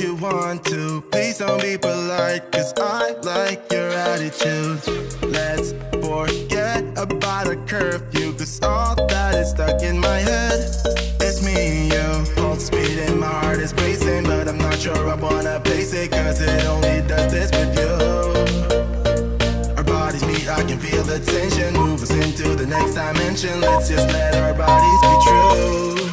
you want to. Please don't be polite, cause I like your attitude. Let's forget about a curfew, cause all that is stuck in my head. It's me and you. Pulse speed and my heart is racing, but I'm not sure I wanna place it, cause it only does this with you. Our bodies meet, I can feel the tension. Move us into the next dimension. Let's just let our bodies be true.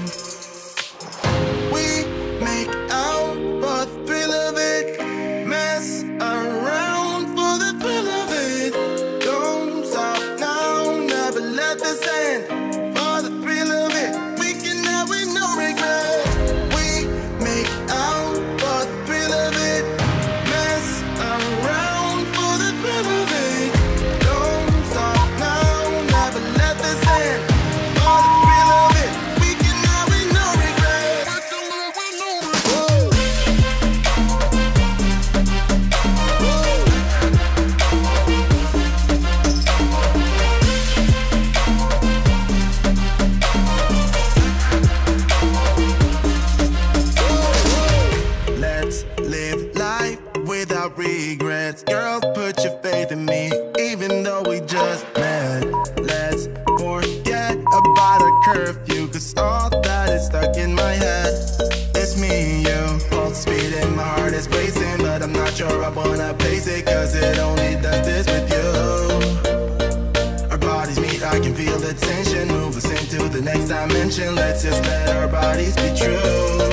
Curfew, cause all that is stuck in my head. It's me and you, pulse speed and my heart is racing, but I'm not sure I wanna place it, cause it only does this with you. Our bodies meet, I can feel the tension. Move us into the next dimension. Let's just let our bodies be true.